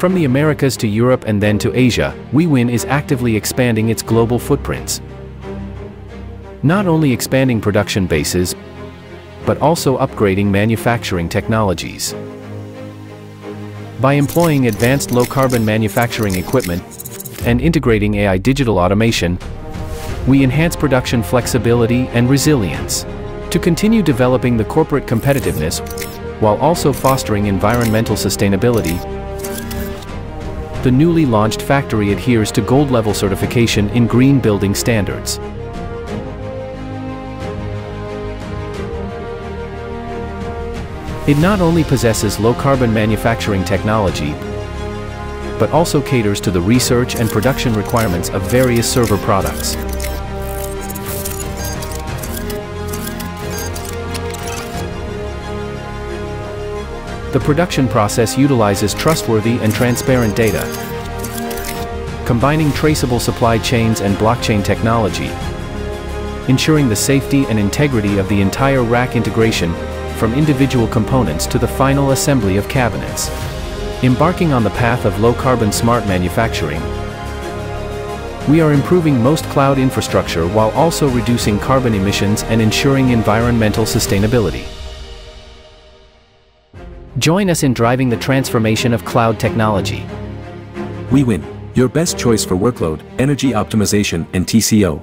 From the Americas to Europe and then to Asia, Wiwynn is actively expanding its global footprints. Not only expanding production bases, but also upgrading manufacturing technologies. By employing advanced low-carbon manufacturing equipment and integrating AI digital automation, we enhance production flexibility and resilience. To continue developing the corporate competitiveness while also fostering environmental sustainability, the newly launched factory adheres to gold level certification in green building standards. It not only possesses low-carbon manufacturing technology, but also caters to the research and production requirements of various server products. The production process utilizes trustworthy and transparent data, combining traceable supply chains and blockchain technology, ensuring the safety and integrity of the entire rack integration from individual components to the final assembly of cabinets. Embarking on the path of low-carbon smart manufacturing, we are improving most cloud infrastructure while also reducing carbon emissions and ensuring environmental sustainability. Join us in driving the transformation of cloud technology. Wiwynn. your best choice for workload, energy optimization, and TCO.